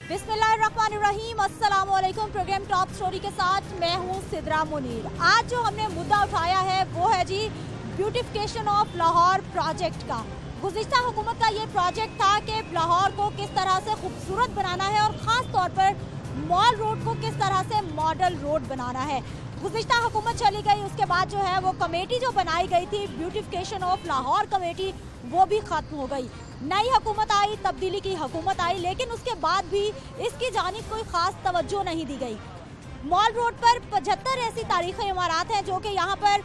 بسم اللہ الرحمن الرحیم السلام علیکم پروگرام ٹاپ سٹوری کے ساتھ میں ہوں صدرہ منیر آج جو ہم نے مدعا اٹھایا ہے وہ ہے جی بیوٹیفکیشن آف لاہور پروجیکٹ کا گزشتہ حکومت کا یہ پروجیکٹ تھا کہ لاہور کو کس طرح سے خوبصورت بنانا ہے اور خاص طور پر مال روڈ کو کس طرح سے ماڈل روڈ بنانا ہے گزشتہ حکومت چلی گئی، اس کے بعد جو ہے وہ کمیٹی جو بنائی گئی تھی بیوٹیفکیشن آف لاہور کمیٹی، وہ بھی ختم ہو گئی۔ نئی حکومت آئی، تبدیلی کی حکومت آئی، لیکن اس کے بعد بھی اس کی جانب کوئی خاص توجہ نہیں دی گئی۔ مال روڈ پر پجھتر ایسی تاریخی عمارات ہیں جو کہ یہاں پر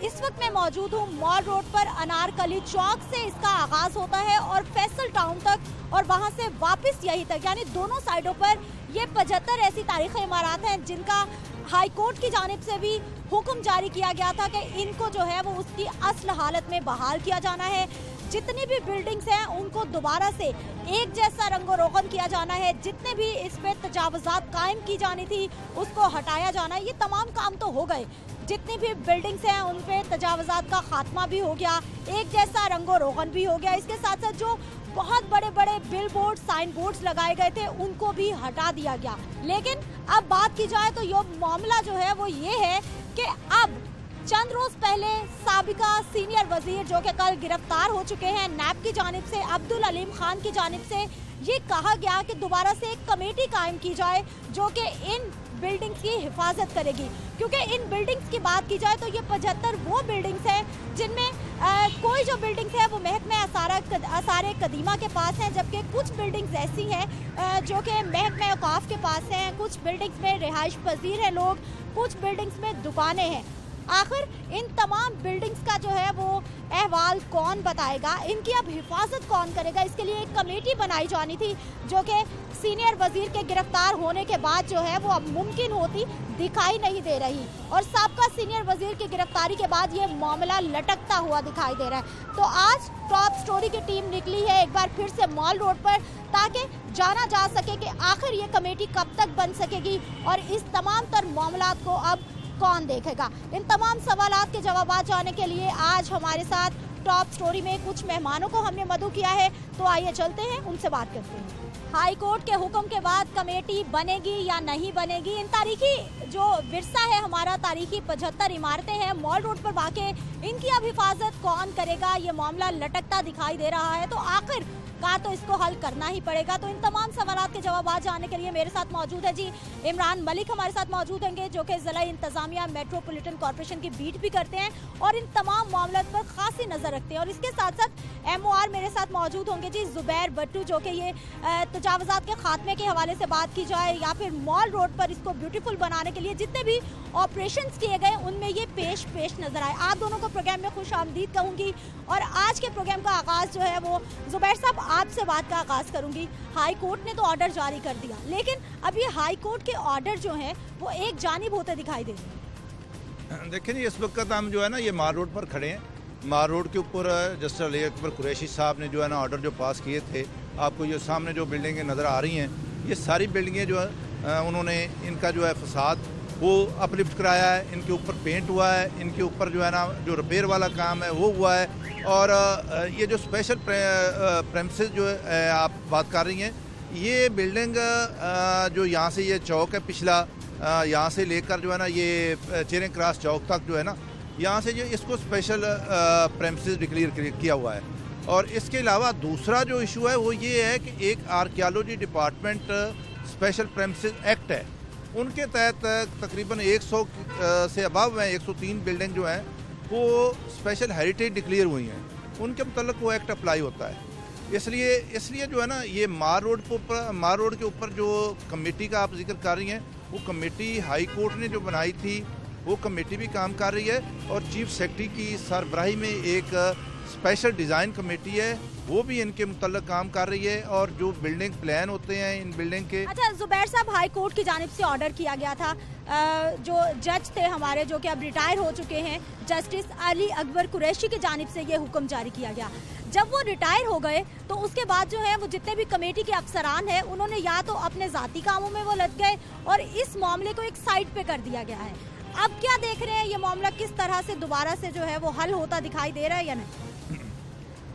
اس وقت میں موجود ہوں۔ مال روڈ پر انارکلی چوک سے اس کا آغاز ہوتا ہے اور فیصل ٹاؤن تک، اور وہاں سے واپس یہی تک۔ یعنی دونوں سائڈوں پر یہ پچہتر ایسی تاریخی عمارات ہیں جن کا ہائی کورٹ کی جانب سے بھی حکم جاری کیا گیا تھا کہ ان کو جو ہے وہ اس کی اصل حالت میں بحال کیا جانا ہے۔ جتنی بھی بیلڈنگز ہیں، ان کو دوبارہ سے ایک جیسا رنگ و روغن کیا جانا ہے۔ جتنے بھی اس پہ تجاوزات قائم کی جانی تھی، اس کو ہٹایا جانا ہے یہ تمام کام تو ہو گئے۔ جتنی بھی بیلڈنگز ہیں، ان پہ تجاوزات کا خاتمہ بھی ہو گیا۔ ایک جیسا رنگ و روغن بھی ہو گیا۔ اس کے ساتھ ساتھ جو بہت بڑے بڑے بل بورڈ سائن بورڈز لگائے گئے تھے، ان کو بھی ہٹا دیا گیا۔ لیکن اب بات کی جائے تو یہ معاملہ جو ہے وہ یہ ہے کہ اب چند روز پہلے سابقہ سینئر وزیر جو کہ کل گرفتار ہو چکے ہیں نیب کی جانب سے، عبدالعلیم خان کی جانب سے، یہ کہا گیا کہ دوبارہ سے ایک کمیٹی قائم کی جائے جو کہ ان بلڈنگز کی حفاظت کرے گی۔ کیونکہ ان بلڈنگز کی بات کی جائے تو یہ پچہتر وہ بلڈنگز ہیں جن میں کوئی جو بلڈنگز ہیں وہ محکمہ اثار قدیمہ کے پاس ہیں، جبکہ کچھ بلڈنگز ایسی ہیں جو کہ محکمہ اقاف کے پاس ہیں۔ کچھ بلڈنگز میں رہائش پذیر ہیں لوگ، کچھ بلڈنگز میں دکانیں ہیں۔ آخر ان تمام بلڈنگز کا جو ہے وہ احوال کون بتائے گا؟ ان کی اب حفاظت کون کرے گا؟ اس کے لیے ایک کمیٹی بنائی جانی تھی جو کہ سینئر وزیر کے گرفتار ہونے کے بعد جو ہے وہ اب ممکن ہوتی دکھائی نہیں دے رہی۔ اور سابقہ سینئر وزیر کی گرفتاری کے بعد یہ معاملہ لٹکتا ہوا دکھائی دے رہا ہے۔ تو آج ٹاپ سٹوری کی ٹیم نکلی ہے ایک بار پھر سے مال روڈ پر تاکہ جانا جا سکے کہ آخر یہ کمیٹی کب تک بن سکے گی اور اس تمام تر معاملات کو اب کون دیکھے گا؟ ان تمام سوالات کے جوابات جانے کے لیے آج ہمارے ساتھ ٹاپ سٹوری میں کچھ مہمانوں کو ہم نے مدعو کیا ہے، تو آئیے چلتے ہیں، ان سے بات کرتے ہیں۔ ہائی کورٹ کے حکم کے بعد کمیٹی بنے گی یا نہیں بنے گی؟ ان تاریخی جو ورثہ ہے ہمارا، تاریخی پچہتر عمارتیں ہیں، مال روڈ پر واقع ان کی اب حفاظت کون کرے گا؟ یہ معاملہ لٹکتا دکھائی دے رہا ہے۔ تو آخر کا تو اس کو حل کرنا ہی پڑے گا۔ تو ان تمام سوالات کے جوابات جاننے کے لیے میرے ساتھ موجود ہے جی عمران ملک ہمارے ساتھ موجود ہوں گے، جو کہ ضلع انتظامیہ میٹروپولیٹن کارپوریشن کی بیٹ بھی کرتے ہیں اور ان تمام معاملات پر خاصی نظر رکھتے ہیں اور اس کے ساتھ ساتھ ایم او آر میرے ساتھ موجود ہوں گے۔ جی زبیر بٹو، جو کہ یہ تجاوزات کے خاتمے کے حوالے سے بات کی جائے یا پھر مال روڈ پر اس کو بیوٹیفل بنانے کے لیے جتنے بھی آپریشنز کیے گئے، ان میں یہ پیش پیش نظر آئے۔ آپ دونوں کو پروگرام میں خوش آمدید کہوں گی اور آج کے پروگرام کا آغاز جو ہے وہ زبیر صاحب آپ سے بات کا آغاز کروں گی۔ ہائی کورٹ نے تو آرڈر جاری کر دیا، لیکن اب یہ ہائی کورٹ کے آرڈر جو ہیں وہ ایک جانب ہوتے دکھائی دے دیکھیں جی اس وقت ہم جو ہے نا یہ مال روڈ پر کھڑے ہیں۔ مار روڈ کے اوپر جسٹر علی اکبر قریشی صاحب نے جو ہے نا آرڈر جو پاس کیے تھے، آپ کو جو سامنے جو بلڈنگیں نظر آ رہی ہیں، یہ ساری بلڈنگیں جو ہے انہوں نے ان کا جو ہے فساد، وہ اپلفٹ کرایا ہے، ان کے اوپر پینٹ ہوا ہے، ان کے اوپر جو ہے نا جو رپیئر والا کام ہے، وہ ہوا ہے۔ اور یہ جو اسپیشل پریمسز جو آپ بات کر رہی ہیں، یہ بلڈنگ جو یہاں سے یہ چوک ہے، پچھلا یہاں سے لے کر جو ہے نا یہ چیرنگ کراس چوک تک جو ہے نا یہاں سے جو اس کو اسپیشل پریمسز ڈکلیئر کیا ہوا ہے۔ اور اس کے علاوہ دوسرا جو ایشو ہے وہ یہ ہے کہ ایک archaeology department special premises act ہے۔ ان کے تحت تقریباً ایک سو سے اباو ہیں، ایک سو تین بلڈنگ جو ہیں، وہ اسپیشل ہیریٹیج ڈکلیئر ہوئی ہیں۔ ان کے متعلق وہ ایکٹ اپلائی ہوتا ہے۔ اس لیے اس لیے جو ہے نا، یہ مار روڈ کے اوپر مار روڈ کے اوپر جو کمیٹی کا آپ ذکر کر رہی ہیں، وہ کمیٹی ہائی کورٹ نے جو بنائی تھی وہ کمیٹی بھی کام کر رہی ہے اور چیف سیکٹری کی سربراہی میں ایک سپیشل ڈیزائن کمیٹی ہے، وہ بھی ان کے متعلق کام کر رہی ہے اور جو بلڈنگ پلان ہوتے ہیں ان بلڈنگ کے اچھا زبیر صاحب، ہائی کورٹ کی جانب سے آرڈر کیا گیا تھا۔ جو جج تھے ہمارے، جو کہ اب ریٹائر ہو چکے ہیں جسٹس علی اکبر قریشی کی جانب سے یہ حکم جاری کیا گیا۔ جب وہ ریٹائر ہو گئے، تو اس کے بعد جو ہے وہ جتنے بھی کمیٹی کے افسران ہیں، انہوں نے یا تو اپنے ذاتی کاموں میں وہ لگ گئے اور اس معاملے کو ایک سائٹ پہ کر دیا گیا ہے۔ اب کیا دیکھ رہے ہیں؟ یہ معاملہ کس طرح سے دوبارہ سے جو ہے وہ حل ہوتا دکھائی دے رہا ہے یا نہیں؟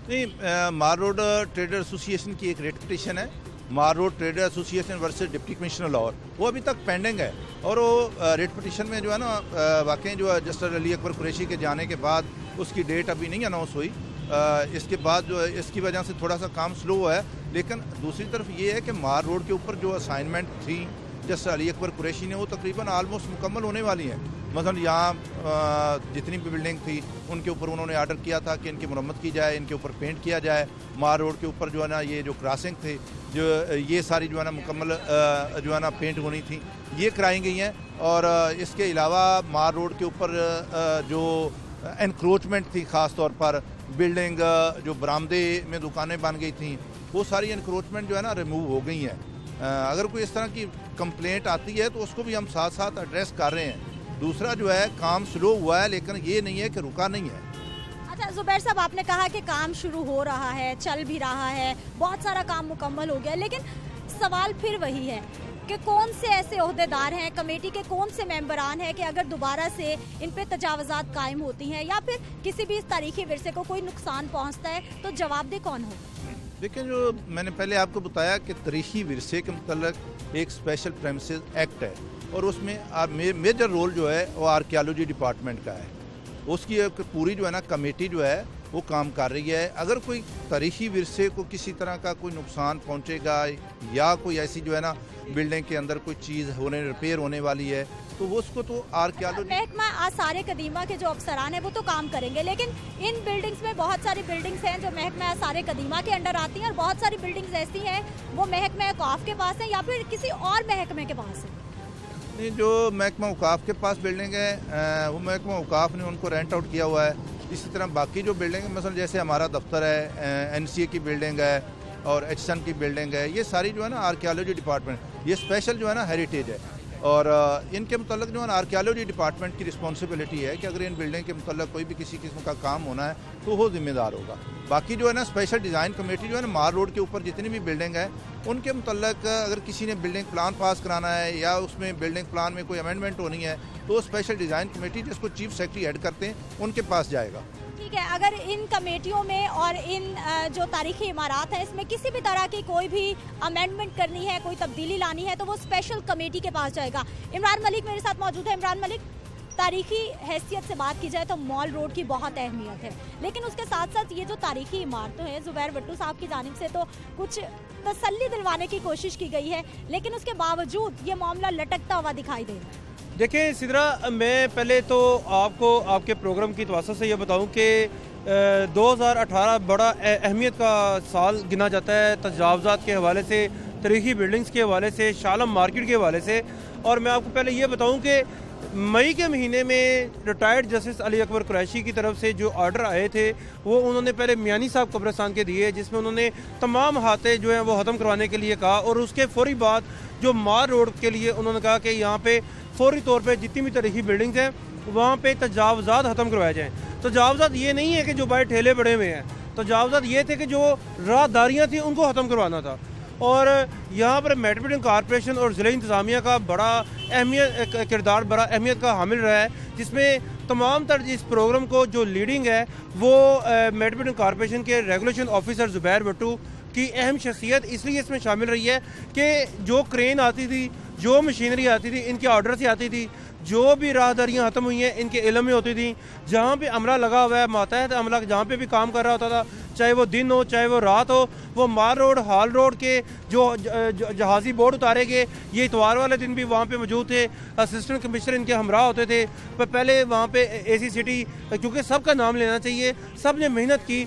نہیں مار روڈ ٹریڈر ایسوسیشن کی ایک ریٹ پٹیشن ہے۔ Mall road trader association versus deputy commissioner Lahore. وہ ابھی تک پینڈنگ ہے۔ اور وہ ریٹ پٹیشن میں جو ہے نا واقعی جو ہے جسٹر علی اکبر قریشی کے جانے کے بعد اس کی ڈیٹ ابھی نہیں اناؤنس ہوئی۔ اس کے بعد جو ہے، اس کی وجہ سے تھوڑا سا کام سلو ہے۔ لیکن دوسری طرف یہ ہے کہ مار روڈ کے اوپر جو اسائنمنٹ تھی جس علی اکبر قریشی نے وہ تقریباً آلموسٹ مکمل ہونے والی ہیں۔ مثلا یہاں جتنی بھی بلڈنگ تھی، ان کے اوپر انہوں نے آرڈر کیا تھا کہ ان کی مرمت کی جائے، ان کے اوپر پینٹ کیا جائے۔ مار روڈ کے اوپر جو ہے نا، یہ جو کراسنگ تھے جو یہ ساری جو ہے نا مکمل جو ہے نا پینٹ ہونی تھیں یہ کرائی گئی ہیں۔ اور اس کے علاوہ مار روڈ کے اوپر جو انکروچمنٹ تھی، خاص طور پر بلڈنگ جو برآمدے میں دکانیں بن گئی تھیں، وہ ساری انکروچمنٹ جو ہے نا ریموو ہو گئی ہیں۔ اگر کوئی اس طرح کی کمپلینٹ آتی ہے تو اس کو بھی ہم ساتھ ساتھ ایڈریس کر رہے ہیں۔ دوسرا جو ہے، کام سلو ہوا ہے، لیکن یہ نہیں ہے کہ رکا نہیں ہے۔ اچھا زبیر صاحب، آپ نے کہا کہ کام شروع ہو رہا ہے، چل بھی رہا ہے، بہت سارا کام مکمل ہو گیا، لیکن سوال پھر وہی ہے کہ کون سے ایسے عہدے دار ہیں، کمیٹی کے کون سے ممبران ہیں کہ اگر دوبارہ سے ان پہ تجاوزات قائم ہوتی ہیں یا پھر کسی بھی اس تاریخی ورثے کو کوئی نقصان پہنچتا ہے، تو جواب دہ کون ہوگا؟ دیکھیں جو میں نے پہلے آپ کو بتایا کہ تاریخی ورثے کے متعلق ایک اسپیشل پریمسز ایکٹ ہے اور اس میں میجر رول جو ہے وہ آرکیالوجی ڈپارٹمنٹ کا ہے۔ اس کی ایک پوری جو ہے نا کمیٹی جو ہے وہ کام کر رہی ہے۔ اگر کوئی تاریخی ورثے کو کسی طرح کا کوئی نقصان پہنچے گا یا کوئی ایسی جو ہے نا بلڈنگ کے اندر کوئی چیز ہونے ریپیئر ہونے والی ہے تو وہ اس کو تو آرکیالوجی محکمہ آج سارے قدیمہ کے جو افسران ہیں وہ تو کام کریں گے لیکن ان بلڈنگز میں بہت ساری بلڈنگز ہیں جو محکمہ سارے قدیمہ کے انڈر آتی ہیں اور بہت ساری بلڈنگز ایسی ہیں وہ محکمہ اوقاف کے پاس ہیں یا پھر کسی اور محکمے کے پاس ہیں؟ جو محکمہ اوقاف کے پاس بلڈنگ ہے وہ محکمہ اوقاف نے ان کو رینٹ آؤٹ کیا ہوا ہے۔ اسی طرح باقی جو بلڈنگ مثلا جیسے ہمارا دفتر ہے این سی اے کی بلڈنگ ہے اور ایچ سن کی بلڈنگ ہے، یہ ساری جو ہے نا آرکیالوجی ڈپارٹمنٹ یہ اسپیشل جو ہے نا ہیریٹیج ہے۔ اور ان کے متعلق جو ہے آرکیالوجی ڈپارٹمنٹ کی رسپانسبلٹی ہے کہ اگر ان بلڈنگ کے متعلق کوئی بھی کسی قسم کا کام ہونا ہے تو وہ ذمہ دار ہوگا۔ باقی جو ہے نا اسپیشل ڈیزائن کمیٹی جو ہے نا مار روڈ کے اوپر جتنی بھی بلڈنگ ہے، ان کے متعلق اگر کسی نے بلڈنگ پلان پاس کرانا ہے یا اس میں بلڈنگ پلان میں کوئی امینڈمنٹ ہونی ہے، تو اسپیشل ڈیزائن کمیٹی جس کو چیف سیکرٹری ایڈ کرتے ہیں، ان کے پاس جائے گا۔ ٹھیک ہے، اگر ان کمیٹیوں میں اور ان جو تاریخی عمارات ہیں، اس میں کسی بھی طرح کی کوئی بھی امینڈمنٹ کرنی ہے، کوئی تبدیلی لانی ہے، تو وہ اسپیشل کمیٹی کے پاس جائے گا۔ عمران ملک میرے ساتھ موجود ہے۔ عمران ملک، تاریخی حیثیت سے بات کی جائے تو مال روڈ کی بہت اہمیت ہے۔ لیکن اس کے ساتھ ساتھ یہ جو تاریخی عمارتیں ہیں، زبیر بٹو صاحب کی جانب سے تو کچھ تسلی دلوانے کی کوشش کی گئی ہے، لیکن اس کے باوجود یہ معاملہ لٹکتا ہوا دکھائی دے رہا ہے۔ دیکھیں سدرا، میں پہلے تو آپ کو آپ کے پروگرام کی تواصل سے یہ بتاؤں کہ دو ہزار اٹھارہ بڑا اہمیت کا سال گنا جاتا ہے تجاوزات کے حوالے سے، تاریخی بیلڈنگز کے حوالے سے، شالم مارکیٹ کے حوالے سے۔ اور میں آپ کو پہلے یہ بتاؤں کہ مئی کے مہینے میں ریٹائرڈ جسٹس علی اکبر قریشی کی طرف سے جو آرڈر آئے تھے، وہ انہوں نے پہلے میانی صاحب قبرستان کے دیے، جس میں انہوں نے تمام ہاتھیں جو ہیں وہ ختم کروانے کے لیے کہا اور اس کے فوری بعد جو مار روڈ کے لیے انہوں نے کہا کہ یہاں پہ فوری طور پہ جتنی بھی تاریخی بلڈنگز ہیں، وہاں پہ تجاوزات ختم کروائے جائیں۔ تجاوزات یہ نہیں ہے کہ جو بائے ٹھیلے بڑے ہوئے ہیں، تجاوزات یہ تھے کہ جو راہداریاں تھیں ان کو ختم کروانا تھا۔ اور یہاں پر میٹرپولین کارپوریشن اور ضلع انتظامیہ کا بڑا اہمیت کردار، بڑا اہمیت کا حامل رہا ہے، جس میں تمام تر اس پروگرام کو جو لیڈنگ ہے، وہ میٹرپولین کارپوریشن کے ریگولیشن آفیسر زبیر بھٹو کی اہم شخصیت اس لیے اس میں شامل رہی ہے کہ جو کرین آتی تھی، جو مشینری آتی تھی، ان کے آرڈر سے آتی تھی جو بھی راہداریاں ختم ہوئی ہیں، ان کے علم میں ہوتی تھیں۔ جہاں پہ عملہ لگا ہوا ہے، ماتحت عملہ جہاں پہ بھی کام کر رہا ہوتا تھا، چاہے وہ دن ہو، چاہے وہ رات ہو، وہ مار روڈ ہال روڈ کے جو جہازی بورڈ اتارے گئے، یہ اتوار والے دن بھی وہاں پہ موجود تھے۔ اسسٹنٹ کمشنر ان کے ہمراہ ہوتے تھے۔ پہلے وہاں پہ اے سی سٹی کیونکہ سب کا نام لینا چاہیے، سب نے محنت کی۔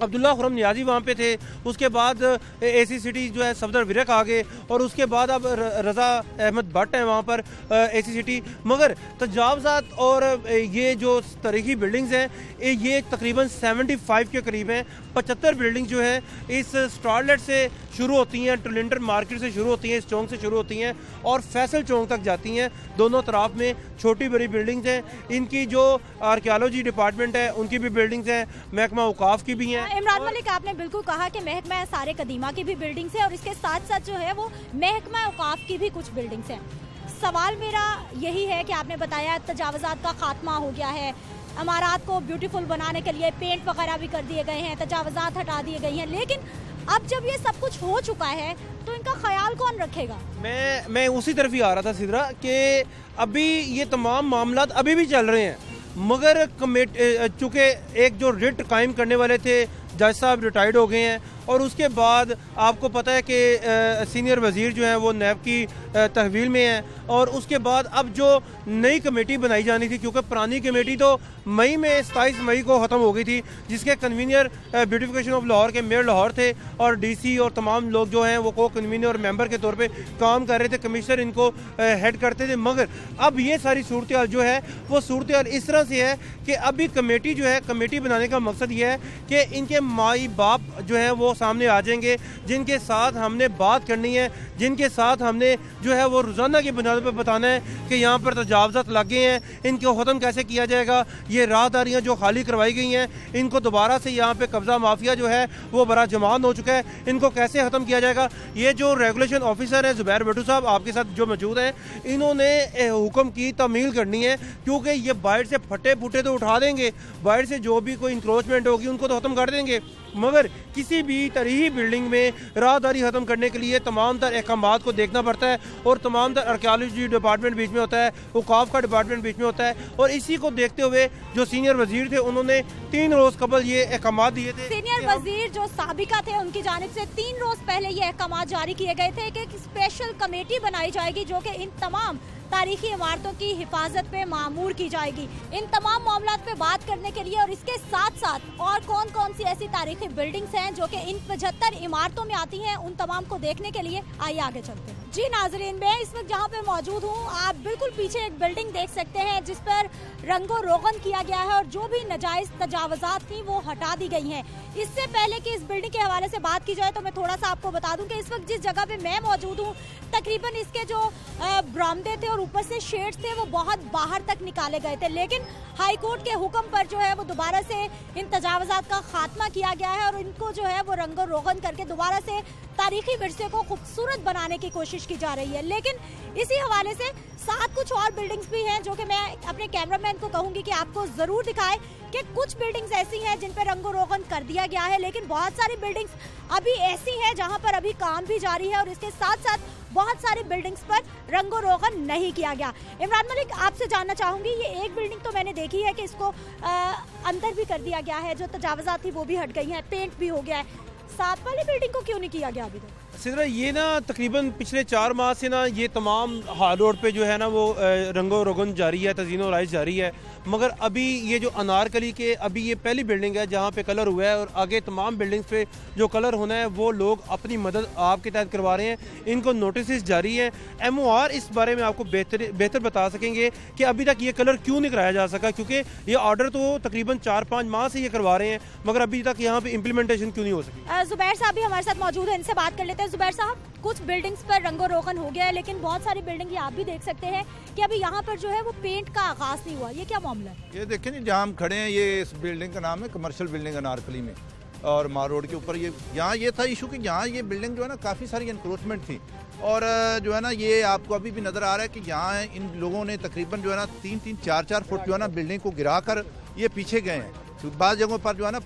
عبداللہ خرم نیازی وہاں پہ تھے۔ اس کے بعد، اے سی سٹی جو ہے، صفدر ورق آگے، اور اس کے بعد اب رضا احمد بھٹ ہیں وہاں پر، اے سی سٹی۔ مگر تجاوزات اور یہ جو تاریخی بلڈنگز ہیں یہ تقریباً سیونٹی فائیو کے قریب ہیں۔ پچہتر بلڈنگ جو ہے اس سٹارلیٹ سے شروع ہوتی ہیں ٹولنڈر مارکیٹ سے شروع ہوتی ہیں، اس چونک سے شروع ہوتی ہیں، اور فیصل چونک تک جاتی ہیں۔ دونوں طرف میں چھوٹی بڑی بلڈنگز ہیں۔ ان کی جو آرکیالوجی ڈپارٹمنٹ ہے، ان کی بھی بلڈنگز ہیں، محکمہ اوقاف کی بھی ہیں۔ عمران ملک آپ نے بالکل کہا کہ محکمہ سارے قدیمہ کی بھی بلڈنگس ہیں اور اس کے ساتھ ساتھ جو ہے وہ محکمہ اوقاف کی بھی کچھ بلڈنگس ہیں۔ سوال میرا یہی ہے کہ آپ نے بتایا تجاوزات کا خاتمہ ہو گیا ہے۔ امارات کو بیوٹیفل بنانے کے لیے پینٹ وغیرہ بھی کر دیے گئے ہیں تجاوزات ہٹا دیے گئی ہیں۔ لیکن اب جب یہ سب کچھ ہو چکا ہے تو ان کا خیال کون رکھے گا؟ میں میں اسی طرف ہی آ رہا تھا سدرا کہ ابھی یہ تمام معاملات ابھی بھی چل رہے ہیں۔ مگر کمیٹ چونکہ ایک جو رٹ قائم کرنے والے تھے جج صاحب ریٹائرڈ ہو گئے ہیں اور اس کے بعد آپ کو پتہ ہے کہ سینئر وزیر جو ہیں وہ نیب کی تحویل میں ہیں۔ اور اس کے بعد اب جو نئی کمیٹی بنائی جانی تھی، کیونکہ پرانی کمیٹی تو مئی میں ستائیس مئی کو ختم ہو گئی تھی، جس کے کنوینئر بیوٹیفیکیشن آف لاہور کے میئر لاہور تھے۔ اور ڈی سی اور تمام لوگ جو ہیں وہ کو کنوینئر اور ممبر کے طور پہ کام کر رہے تھے کمشنر ان کو ہیڈ کرتے تھے۔ مگر اب یہ ساری صورتحال جو ہے، وہ صورتحال اس طرح سے ہے کہ ابھی کمیٹی جو ہے، کمیٹی بنانے کا مقصد یہ ہے کہ ان کے مائی باپ جو ہیں وہ سامنے آ جائیں گے، جن کے ساتھ ہم نے بات کرنی ہے، جن کے ساتھ ہم نے جو ہے وہ روزانہ کی بنیاد پہ بتانا ہے کہ یہاں پر تجاوزات لگے ہیں، ان کو ختم کیسے کیا جائے گا؟ یہ راہداریاں جو خالی کروائی گئی ہیں، ان کو دوبارہ سے یہاں پہ قبضہ مافیا جو ہے وہ برا جمان ہو چکا ہے، ان کو کیسے ختم کیا جائے گا؟ یہ جو ریگولیشن آفیسر ہیں، زبیر بیٹو صاحب، آپ کے ساتھ جو موجود ہیں، انہوں نے حکم کی تعمیل کرنی ہے، کیونکہ یہ باہر سے پھٹے پھوٹے تو اٹھا دیں گے، باہر سے جو بھی کوئی انکروچمنٹ ہوگی، ان کو تو ختم کر دیں گے۔ مگر کسی بھی تریحی بلڈنگ میں راہداری ختم کرنے کے لیے تمام تر احکامات کو دیکھنا پڑتا ہے اور تمام تر ارکیالوجی ڈپارٹمنٹ بیچ میں ہوتا ہے، اوقاف کا ڈپارٹمنٹ بیچ میں ہوتا ہے اور اسی کو دیکھتے ہوئے جو سینئر وزیر تھے، انہوں نے تین روز قبل یہ احکامات دیئے تھے۔ سینئر وزیر جو سابقہ تھے، ان کی جانب سے تین روز پہلے یہ احکامات جاری کیے گئے تھے کہ ایک اسپیشل کمیٹی بنائی جائے گی جو کہ ان تمام تاریخی عمارتوں کی حفاظت پہ معمور کی جائے گی۔ ان تمام معاملات پہ بات کرنے کے لیے اور اس کے ساتھ ساتھ اور کون کون سی ایسی تاریخ کی بلڈنگز ہیں جو کہ ان پچہتر عمارتوں میں آتی ہیں، ان تمام کو دیکھنے کے لیے آئیے آگے چلتے ہیں۔ جی ناظرین، میں اس وقت جہاں پہ موجود ہوں، آپ بالکل پیچھے ایک بلڈنگ دیکھ سکتے ہیں، جس پر رنگ و روغن کیا گیا ہے اور جو بھی نجائز تجاوزات تھیں وہ ہٹا دی گئی ہیں۔ اس سے پہلے کہ اس بلڈنگ کے حوالے سے بات کی جائے تو میں تھوڑا سا آپ کو بتا دوں کہ اس وقت جس جگہ پہ میں موجود ہوں، تقریباً اس کے جو برامدے تھے اور اوپر سے شیڈ تھے، وہ بہت باہر تک نکالے گئے تھے۔ لیکن ہائی کورٹ کے حکم پر جو ہے وہ دوبارہ سے ان تجاوزات کا خاتمہ کیا گیا ہے اور ان کو جو ہے وہ رنگ و روغن کر کے دوبارہ سے تاریخی ورثے کو خوبصورت بنانے کی کوشش کی جا رہی ہے۔ لیکن اسی حوالے سے ساتھ کچھ اور بلڈنگز بھی ہیں جو کہ میں اپنے کیمرہ کو کہوں گی کہ آپ کو ضرور دکھائے کہ کچھ بلڈنگز ایسی ہیں جن پر رنگ و روغن کر دیا گیا ہے، لیکن بہت ساری بلڈنگز ابھی ایسی ہیں جہاں پر ابھی کام بھی جاری ہے اور اس کے ساتھ ساتھ بہت ساری بلڈنگز پر رنگ و روغن نہیں کیا گیا۔ عمران ملک، آپ سے جاننا چاہوں گی، یہ ایک بلڈنگ تو میں نے دیکھی ہے کہ اس کو اندر بھی کر دیا گیا ہے، جو تجاوزات تھی وہ بھی ہٹ گئی ہیں پینٹ بھی ہو گیا ہے۔ ساتھ والی بلڈنگ کو کیوں نہیں کیا گیا ابھی تک؟ سدرا یہ نا تقریباً پچھلے چار ماہ سے نا یہ تمام ہال روڈ پہ جو ہے نا وہ رنگ و رگن جاری ہے، تزئین و رائش جاری ہے۔ مگر ابھی یہ جو انار کلی کے ابھی یہ پہلی بلڈنگ ہے جہاں پہ کلر ہوا ہے اور آگے تمام بلڈنگز پہ جو کلر ہونا ہے وہ لوگ اپنی مدد آپ کے تحت کروا رہے ہیں۔ ان کو نوٹسز جاری ہیں۔ ایم او آر اس بارے میں آپ کو بہتر بہتر بتا سکیں گے کہ ابھی تک یہ کلر کیوں نہیں کرایا جا سکا، کیونکہ یہ آرڈر تو تقریباً چار پانچ ماہ سے یہ کروا رہے ہیں، مگر ابھی تک یہاں پہ امپلیمنٹیشن کیوں نہیں ہو سکی؟ زبیر صاحب بھی ہمارے ساتھ موجود ہیں، ان سے بات کر لیتے ہیں۔ زبیر صاحب، کچھ بلڈنگز پر رنگ و روغن ہو گیا ہے، لیکن بہت ساری بلڈنگ یہ آپ بھی دیکھ سکتے ہیں کہ ابھی یہاں پر جو ہے وہ پینٹ کا آغاز نہیں ہوا۔ یہ کیا معاملہ ہے؟ یہ دیکھیں جی، جہاں ہم کھڑے ہیں، یہ اس بلڈنگ کا نام ہے کمرشل بلڈنگ انارکلی میں۔ اور مار روڈ کے اوپر یہ یہاں یہ تھا ایشو کہ یہاں یہ بلڈنگ جو ہے نا کافی ساری انکروچمنٹ تھی۔ اور جو ہے نا یہ آپ کو ابھی بھی نظر آ رہا ہے کہ یہاں ان لوگوں نے تقریباً جو ہے نا تین تین، چار چار فٹ جو ہے نا بلڈنگ کو گرا کر یہ پیچھے گئے ہیں۔ بعض جگہوں پر جو ہے نا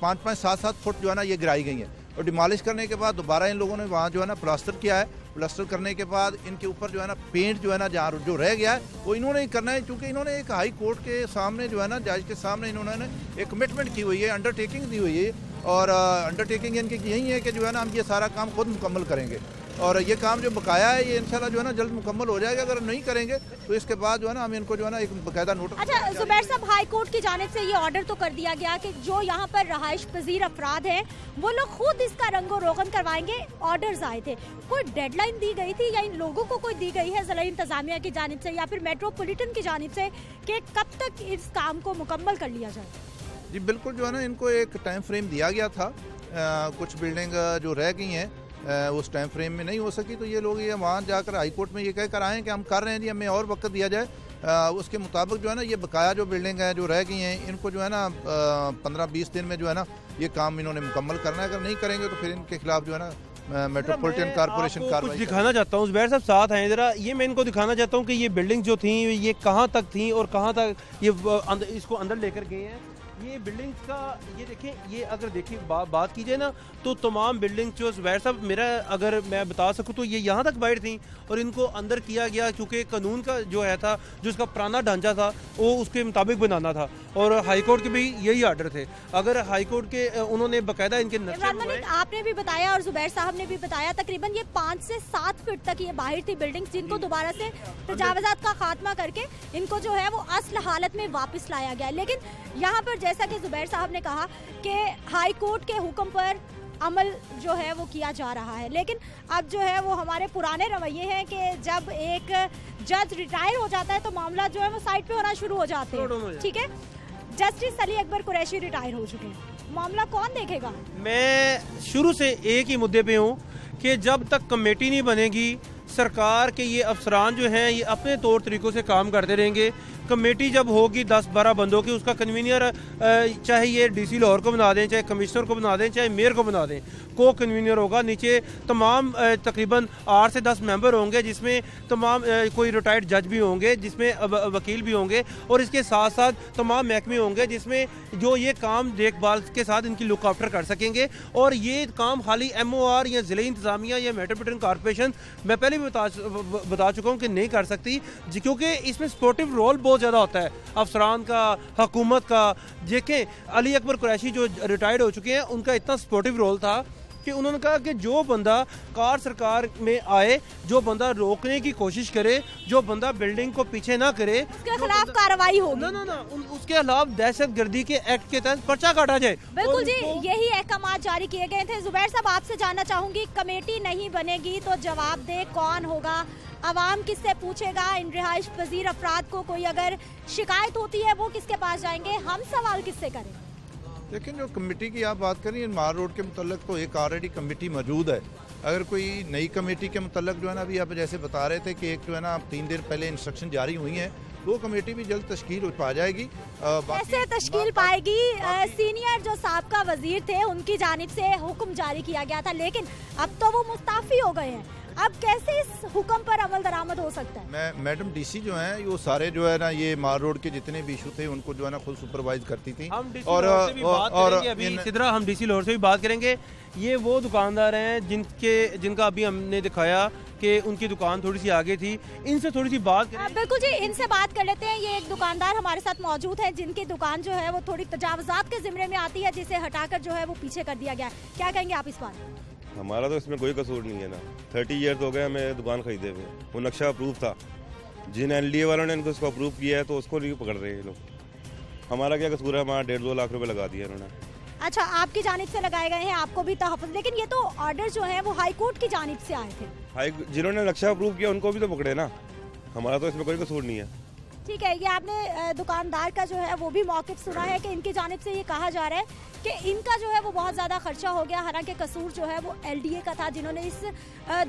پانچ پانچ، سات سات فٹ جو ہے نا یہ گرائی گئی ہیں۔ اور ڈیمالش کرنے کے بعد دوبارہ ان لوگوں نے وہاں جو ہے نا پلاسٹر کیا ہے۔ پلاسٹر کرنے کے بعد ان کے اوپر جو ہے نا پینٹ جو ہے نا جہاں جو رہ گیا ہے، وہ انہوں نے ہی کرنا ہے۔ چونکہ انہوں نے ایک ہائی کورٹ کے سامنے جو ہے نا، جج کے سامنے انہوں نے ایک کمٹمنٹ کی ہوئی ہے انڈر ٹیکنگ دی ہوئی ہے۔ اور انڈر ٹیکنگ ان کی یہی ہے کہ جو ہے نا ہم یہ سارا کام خود مکمل کریں گے۔ اور یہ کام جو بقایا ہے یہ انشاءاللہ جو ہے نا جلد مکمل ہو جائے گا۔ اگر نہیں کریں گے تو اس کے بعد جو ہے نا ہم ان کو جو ہے نا ایک باقاعدہ نوٹ اچھا زبیر صاحب ہائی کورٹ کی جانب سے یہ آرڈر تو کر دیا گیا کہ جو یہاں پر رہائش پذیر افراد ہیں وہ لوگ خود اس کا رنگ و روغن کروائیں گے۔ آرڈرز آئے تھے۔ کوئی ڈیڈ لائن دی گئی تھی یا ان لوگوں کو کوئی دی گئی ہے ضلع انتظامیہ کی جانب سے یا پھر میٹروپولیٹن کی جانب سے کہ کب تک اس کام کو مکمل کر لیا جائے؟ جی بالکل جو ہے نا ان کو ایک ٹائم فریم دیا گیا تھا۔ کچھ بلڈنگ جو رہ گئی ہیں اس ٹائم فریم میں نہیں ہو سکی تو یہ لوگ یہ وہاں جا کر ہائی کورٹ میں یہ کہہ کر آئیں کہ ہم کر رہے ہیں جی ہمیں اور وقت دیا جائے۔ اس کے مطابق جو ہے نا یہ بقایا جو بلڈنگ ہیں جو رہ گئی ہیں ان کو جو ہے نا پندرہ بیس دن میں جو ہے نا یہ کام انہوں نے مکمل کرنا ہے۔ اگر نہیں کریں گے تو پھر ان کے خلاف جو ہے نا میٹروپولیٹن کارپوریشن کچھ دکھانا چاہتا ہوں زبیر صاحب ساتھ ہیں۔ ذرا یہ میں ان کو دکھانا چاہتا ہوں کہ یہ بلڈنگ جو تھیں یہ کہاں تک تھیں اور کہاں تک یہ اس کو اندر لے کر گئے ہیں۔ یہ بلڈنگ کا یہ دیکھیں یہ اگر دیکھیں بات کیجیے نا تو تمام بلڈنگ جو زبیر صاحب میرا اگر میں بتا سکوں تو یہ یہاں تک باہر تھیں اور ان کو اندر کیا گیا کیونکہ قانون کا جو ہے تھا جو اس کا پرانا ڈھانچہ تھا وہ اس کے مطابق بنانا تھا اور ہائی کورٹ کے بھی یہی آرڈر تھے۔ اگر ہائی کورٹ کے انہوں نے باقاعدہ ان کے نقشے آپ نے بھی بتایا اور زبیر صاحب نے بھی بتایا تقریباً یہ پانچ سے سات فٹ تک یہ باہر تھی بلڈنگ جن کو دوبارہ سے تجاوزات کا خاتمہ کر کے ان کو جو ہے وہ اصل حالت میں واپس لایا گیا۔ لیکن یہاں پر جیسا کہ زبیر صاحب نے کہا کہ ہائی کورٹ کے حکم پر عمل جو ہے وہ کیا جا رہا ہے۔ لیکن اب جو ہے وہ ہمارے پرانے رویے ہیں کہ جب ایک جج ریٹائر ہو جاتا ہے تو معاملہ جو ہے وہ سائٹ پہ ہونا شروع ہو جاتے ہیں۔ ٹھیک ہے؟ جسٹس علی اکبر قریشی ریٹائر ہو چکے ہیں۔ معاملہ کون دیکھے گا؟ میں شروع سے ایک ہی مدے پہ ہوں کہ جب تک کمیٹی نہیں بنے گی سرکار کے یہ افسران جو ہیں یہ اپنے طور طریقوں سے کام کرتے رہیں گے۔ کمیٹی جب ہوگی دس بارہ بندوں کی، اس کا کنوینئر چاہے یہ ڈی سی لاہور کو بنا دیں، چاہے کمشنر کو بنا دیں، چاہے میئر کو بنا دیں کو کنوینئر ہوگا۔ نیچے تمام تقریباً آٹھ سے دس ممبر ہوں گے، جس میں تمام کوئی ریٹائرڈ جج بھی ہوں گے، جس میں وکیل بھی ہوں گے، اور اس کے ساتھ ساتھ تمام محکمے ہوں گے، جس میں جو یہ کام دیکھ بھال کے ساتھ ان کی لک آفٹر کر سکیں گے۔ اور یہ کام خالی ایم او آر یا ضلعی انتظامیہ یا میٹروپولیٹن کارپوریشن میں پہلے بھی بتا چکا ہوں کہ نہیں کر سکتی جی، کیونکہ اس میں سپورٹیو رول بہت بہت زیادہ ہوتا ہے۔ افسران کا، حکومت کا۔ دیکھیں، علی اکبر قریشی جو ریٹائرڈ ہو چکے ہیں، ان کا اتنا سپورٹیو رول تھا۔ کہ انہوں نے کہا کہ جو بندہ کار سرکار میں آئے جو بندہ روکنے کی کوشش کرے جو بندہ بلڈنگ کو پیچھے نہ کرے اس کے خلاف کاروائی ہوگی۔ نا نا نا اس کے خلاف دہشت گردی کے ایکٹ کے تحت پرچہ کاٹا جائے۔ بالکل جی یہی احکامات جاری کیے گئے تھے۔ زبیر صاحب آپ سے جاننا چاہوں گی کمیٹی نہیں بنے گی تو جواب دے کون ہوگا؟ عوام کس سے پوچھے گا؟ ان رہائش پذیر افراد کو کوئی اگر شکایت ہوتی ہے وہ کس کے پاس جائیں گے؟ ہم سوال کس سے کریں؟ لیکن جو کمیٹی کی آپ بات کریں مار روڈ کے متعلق تو ایک آلریڈی کمیٹی موجود ہے۔ اگر کوئی نئی کمیٹی کے متعلق جو ہے نا ابھی آپ جیسے بتا رہے تھے کہ ایک جو ہے نا آپ تین دیر پہلے انسٹرکشن جاری ہوئی ہیں۔ وہ کمیٹی بھی جلد تشکیل پا جائے گی۔ کیسے تشکیل پائے گی؟ سینئر جو سابقہ وزیر تھے ان کی جانب سے حکم جاری کیا گیا تھا۔ لیکن اب تو وہ مستعفی ہو گئے ہیں۔ اب کیسے اس حکم پر عمل درآمد ہو سکتا ہے؟ میں میڈم ڈی سی جو ہیں وہ سارے جو ہے نا یہ مار روڈ کے جتنے بھی ایشو تھے ان کو جو ہے نا خود سپروائز کرتی تھی اور سدرا ہم ڈی سی لاہور سے بھی بات کریں گے۔ یہ وہ دکاندار ہیں جن کے جن کا ابھی ہم نے دکھایا کہ ان کی دکان تھوڑی سی آگے تھی۔ ان سے تھوڑی سی بات بالکل جی ان سے بات کر لیتے ہیں۔ یہ ایک دکاندار ہمارے ساتھ موجود ہے جن کی دکان جو ہے وہ تھوڑی تجاوزات کے زمرے میں آتی ہے جسے ہٹا کر جو ہے وہ پیچھے کر دیا گیا ہے۔ کیا کہیں گے آپ اس بات ہمارا تو اس میں کوئی قصور نہیں ہے نا۔ تھرٹی ایئرز ہو گئے ہمیں دکان خریدے ہوئے۔ وہ نقشہ اپروو تھا۔ جن این ڈی اے والوں نے ان کو اس کو اپروو کیا ہے تو اس کو نہیں پکڑ رہے ہیں لوگ۔ ہمارا کیا قصور ہے؟ ہمارا ڈیڑھ دو لاکھ روپے لگا دیا انہوں نے۔ اچھا آپ کی جانب سے لگائے گئے ہیں آپ کو بھی تحفظ۔ لیکن یہ تو آرڈر جو ہیں وہ ہائی کورٹ کی جانب سے آئے تھے۔ جنہوں نے نقشہ اپروو کیا ان کو بھی تو پکڑے نا۔ ہمارا تو اس میں کوئی قصور نہیں ہے۔ ٹھیک ہے یہ آپ نے دکاندار کا جو ہے وہ بھی موقف سنا ہے کہ ان کی جانب سے یہ کہا جا رہا ہے کہ ان کا جو ہے وہ بہت زیادہ خرچہ ہو گیا حالانکہ قصور جو ہے وہ ایل ڈی اے کا تھا جنہوں نے اس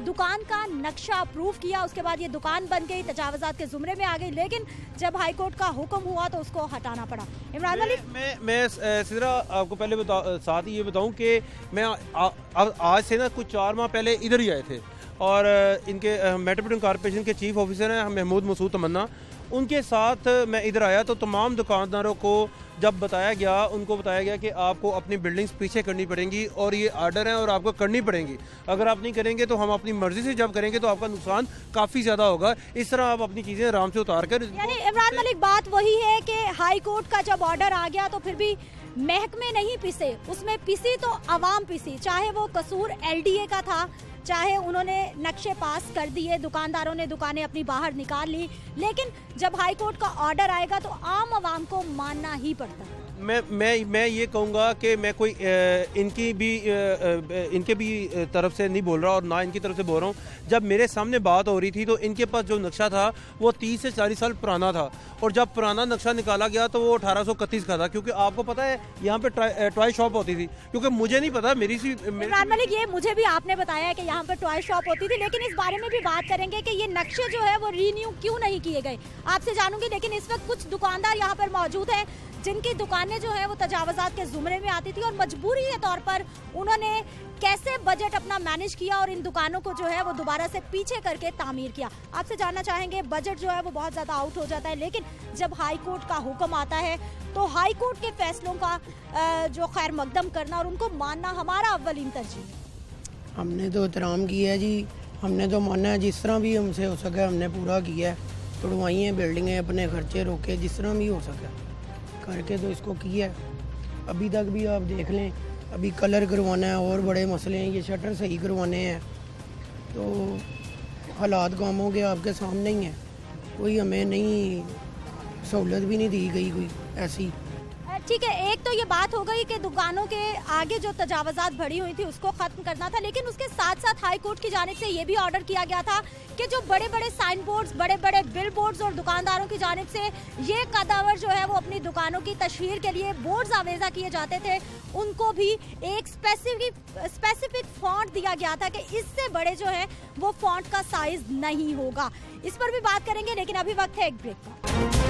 دکان کا نقشہ اپروف کیا اس کے بعد یہ دکان بن گئی تجاوزات کے زمرے میں آ گئی لیکن جب ہائی کورٹ کا حکم ہوا تو اس کو ہٹانا پڑا۔ عمران علی میں سدرا آپ کو پہلے ساتھ یہ بتاؤں کہ میں آج سے نا کچھ چار ماہ پہلے ادھر ہی آئے تھے اور ان کے میٹروپولیٹن کارپوریشن کے چیف آفیسر ہیں محمود مسعود تمنا۔ ان کے ساتھ میں ادھر آیا تو تمام دکانداروں کو جب بتایا گیا، ان کو بتایا گیا کہ آپ کو اپنی بلڈنگز پیچھے کرنی پڑیں گی اور یہ آرڈر ہیں اور آپ کو کرنی پڑیں گی۔ اگر آپ نہیں کریں گے تو ہم اپنی مرضی سے جب کریں گے تو آپ کا نقصان کافی زیادہ ہوگا۔ اس طرح آپ اپنی چیزیں آرام سے اتار کر یعنی عمران ملک، بات وہی ہے کہ ہائی کورٹ کا جب آرڈر آ گیا تو پھر بھی محکمے نہیں پیسے، اس میں پیسی تو عوام پیسی، چاہے وہ قصور ایل ڈی اے کا تھا چاہے انہوں نے نقشے پاس کر دیے، دکانداروں نے دکانیں اپنی باہر نکال لی، لیکن جب ہائی کورٹ کا آرڈر آئے گا تو عام عوام کو ماننا ہی پڑتا ہے۔ میں میں یہ کہوں گا کہ میں کوئی ان کی بھی ان کے بھی طرف سے نہیں بول رہا اور نہ ان کی طرف سے بول رہا ہوں۔ جب میرے سامنے بات ہو رہی تھی تو ان کے پاس جو نقشہ تھا وہ تیس سے چالیس سال پرانا تھا۔ اور جب پرانا نقشہ نکالا گیا تو وہ اٹھارہ سو اکتیس کا تھا۔ کیونکہ آپ کو پتا ہے یہاں پہ ٹوائے شاپ ہوتی تھی۔ کیونکہ مجھے نہیں پتا میری سی عمران ملک، یہ مجھے بھی آپ نے بتایا کہ یہاں پہ ٹوائے شاپ ہوتی تھی، لیکن اس بارے میں بھی بات کریں گے کہ یہ نقشے جو ہے وہ رینیو کیوں نہیں کیے گئے؟ آپ سے جانوں گی، لیکن اس وقت کچھ دکاندار یہاں پر موجود ہیں۔ جن کی دکانیں جو ہیں وہ تجاوزات کے زمرے میں آتی تھی اور مجبوری کے طور پر انہوں نے کیسے بجٹ اپنا مینج کیا اور ان دکانوں کو جو ہے وہ دوبارہ سے پیچھے کر کے تعمیر کیا؟ آپ سے جاننا چاہیں گے بجٹ جو ہے وہ بہت زیادہ آؤٹ ہو جاتا ہے، لیکن جب ہائی کورٹ کا حکم آتا ہے تو ہائی کورٹ کے فیصلوں کا جو خیر مقدم کرنا اور ان کو ماننا ہمارا اولین ترجیح ہم نے تو احترام کیا ہے جی۔ ہم نے تو مانا ہے جس طرح بھی ہم سے ہو سکے ہم نے پورا کیا ہے۔ توڑوائی ہیں بلڈنگیں اپنے خرچے روکے جس طرح بھی ہو سکے۔ کر کے تو اس کو کیا ہے؟ ابھی تک بھی آپ دیکھ لیں، ابھی کلر کروانا ہے، اور بڑے مسئلے ہیں، یہ شٹر صحیح کروانے ہیں۔ تو حالات کاموں کے آپ کے سامنے ہی ہیں۔ کوئی ہمیں نہیں، سہولت بھی نہیں دی گئی کوئی ایسی۔ ٹھیک ہے، ایک تو یہ بات ہو گئی کہ دکانوں کے آگے جو تجاوزات بڑھی ہوئی تھی، اس کو ختم کرنا تھا، لیکن اس کے ساتھ ساتھ ہائی کورٹ کی جانب سے یہ بھی آرڈر کیا گیا تھا کہ جو بڑے بڑے سائن بورڈز، بڑے بڑے بل بورڈز اور دکانداروں کی جانب سے یہ قداور جو ہے وہ اپنی دکانوں کی تشہیر کے لیے بورڈز آویزہ کیے جاتے تھے، ان کو بھی ایک اسپیسیفک فونٹ دیا گیا تھا کہ اس سے بڑے جو ہیں وہ فونٹ کا سائز نہیں ہوگا۔ اس پر بھی بات کریں گے، لیکن ابھی وقت ہے ایک بریک کا